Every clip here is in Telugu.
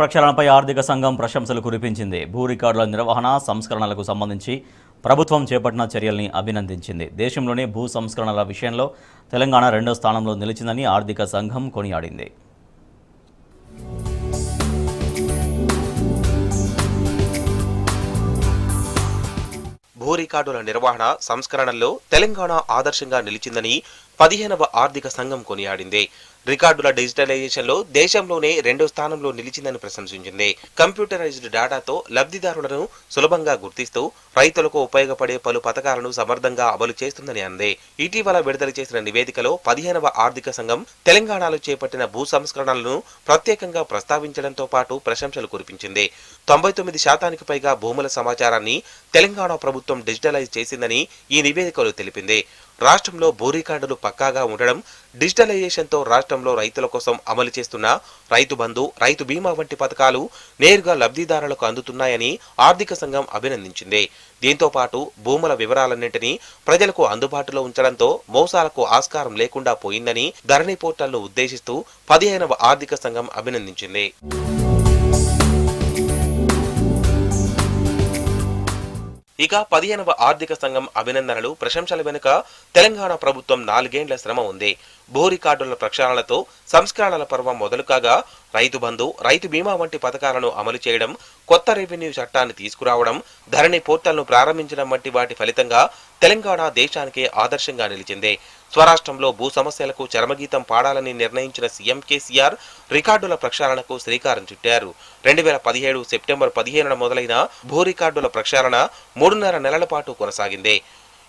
ప్రక్షాళనపై ఆర్థిక సంఘం ప్రశంసలు కురిపించింది. భూ రికార్డుల నిర్వహణ సంస్కరణలకు సంబంధించి ప్రభుత్వం చేపట్టిన చర్యల్ని అభినందించింది. దేశంలోనే భూ సంస్కరణల విషయంలో తెలంగాణ రెండో స్థానంలో నిలిచిందని ఆర్థిక సంఘం కొనియాడింది. భూ రికార్డుల నిర్వహణ సంస్కరణల్లో తెలంగాణ ఆదర్శంగా నిలిచిందని పదిహేనవ ఆర్థిక సంఘం కొనియాడింది. రికార్డుల డిజిటలైజేషన్లో దేశంలోనే రెండో స్థానంలో నిలిచిందని ప్రశంసించింది. కంప్యూటరైజ్డ్ డేటాతో లబ్ధిదారులను సులభంగా గుర్తిస్తూ రైతులకు ఉపయోగపడే పలు పథకాలను సమర్థంగా అమలు చేస్తుందని అంది. ఇటీవల విడుదల చేసిన నివేదికలో పదిహేనవ ఆర్థిక సంఘం తెలంగాణలో చేపట్టిన భూ సంస్కరణలను ప్రత్యేకంగా ప్రస్తావించడంతో పాటు ప్రశంసలు కురిపించింది. తొంభై తొమ్మిది శాతానికి పైగా భూముల సమాచారాన్ని తెలంగాణ ప్రభుత్వం డిజిటలైజ్ చేసిందని ఈ నివేదికలో తెలిపింది. రాష్ట్రంలో భూ రికార్డులు పక్కాగా ఉండడం డిజిటలైజేషన్తో రాష్ట్రంలో రైతుల కోసం అమలు చేస్తున్న రైతు బంధు రైతు బీమా వంటి పథకాలు నేరుగా లబ్ధిదారులకు అందుతున్నాయని ఆర్థిక సంఘం అభినందించింది. దీంతో పాటు భూముల వివరాలన్నింటినీ ప్రజలకు అందుబాటులో ఉంచడంతో మోసాలకు ఆస్కారం లేకుండా పోయిందని ధరణి పోర్టల్ను ఉద్దేశిస్తూ పదిహేనవ ఆర్థిక సంఘం అభినందించింది. ఇక పదిహేనవ ఆర్థిక సంఘం అభినందనలు. ప్రశంసల వెనుక తెలంగాణ ప్రభుత్వం నాలుగేండ్ల శ్రమ ఉంది. భూ రికార్డుల ప్రక్షాళనతో సంస్కరణల పర్వం మొదలు కాగా రైతు బంధు రైతు బీమా వంటి పథకాలను అమలు చేయడం కొత్త రెవెన్యూ చట్టాన్ని తీసుకురావడం ధరణి పోర్టల్ను ప్రారంభించడం వంటి వాటి ఫలితంగా తెలంగాణ దేశానికే ఆదర్శంగా నిలిచింది. స్వరాష్ట్రంలో భూ సమస్యలకు చరమగీతం పాడాలని నిర్ణయించిన సీఎం కేసీఆర్ రికార్డుల ప్రక్షాళనకు శ్రీకారం చుట్టారు. రెండు వేల పదిహేడు సెప్టెంబర్ పదిహేనున మొదలైన భూ రికార్డుల ప్రక్షాళన మూడున్నర నెలల పాటు కొనసాగింది.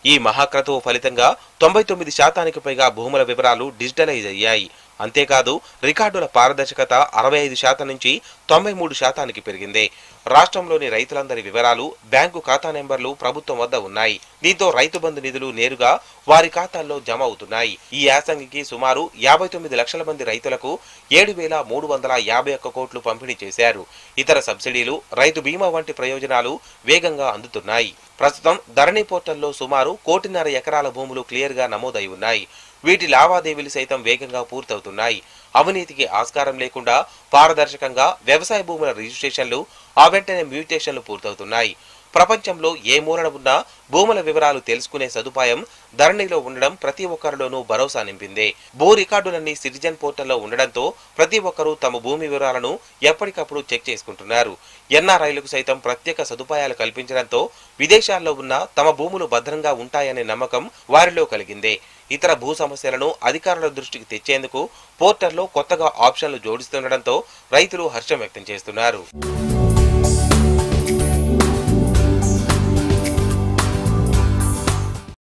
ఈ మహాక్రతువు ఫలితంగా తొంభై తొమ్మిది శాతానికి పైగా భూముల వివరాలు డిజిటలైజ్ అయ్యాయి. అంతేకాదు రికార్డుల పారదర్శకత అరవై ఐదు శాతం నుంచి తొంభై మూడు శాతానికి పెరిగింది. రాష్ట్రంలోని రైతులందరి వివరాలు బ్యాంకు ఖాతా నెంబర్లు ప్రభుత్వం వద్ద ఉన్నాయి. దీంతో రైతు బంధు నిధులు నేరుగా వారి ఖాతాల్లో జమ అవుతున్నాయి. ఈ యాసంగికి సుమారు యాభై తొమ్మిది లక్షల మంది రైతులకు ఏడు వేల మూడు వందల యాభై ఒక్క కోట్లు పంపిణీ చేశారు. ఇతర సబ్సిడీలు రైతు బీమా వంటి ప్రయోజనాలు వేగంగా అందుతున్నాయి. ప్రస్తుతం ధరణి పోర్టల్లో సుమారు కోటిన్నర ఎకరాల భూములు క్లియర్గా నమోదై ఉన్నాయి. వీటి లావాదేవీలు సైతం వేగంగా పూర్తవుతున్నాయి. అవినీతికి ఆస్కారం లేకుండా పారదర్శకంగా వ్యవసాయ భూముల రిజిస్ట్రేషన్లు ఆ వెంటనే మ్యూటేషన్లు పూర్తవుతున్నాయి. ప్రపంచంలో ఏ మూలన ఉన్నా భూముల వివరాలు తెలుసుకునే సదుపాయం ధరణిలో ఉండడం ప్రతి ఒక్కరిలోనూ భరోసా నింపింది. భూ రికార్డులన్నీ సిటిజన్ పోర్టల్లో ఉండడంతో ప్రతి ఒక్కరూ తమ భూమి వివరాలను ఎప్పటికప్పుడు చెక్ చేసుకుంటున్నారు. ఎన్ఆర్ఐలకు సైతం ప్రత్యేక సదుపాయాలు కల్పించడంతో విదేశాల్లో ఉన్న తమ భూములు భద్రంగా ఉంటాయనే నమ్మకం వారిలో కలిగింది. ఇతర భూ సమస్యలను అధికారుల దృష్టికి తెచ్చేందుకు పోర్టల్లో కొత్తగా ఆప్షన్లు జోడిస్తుండటంతో రైతులు హర్షం వ్యక్తం చేస్తున్నారు.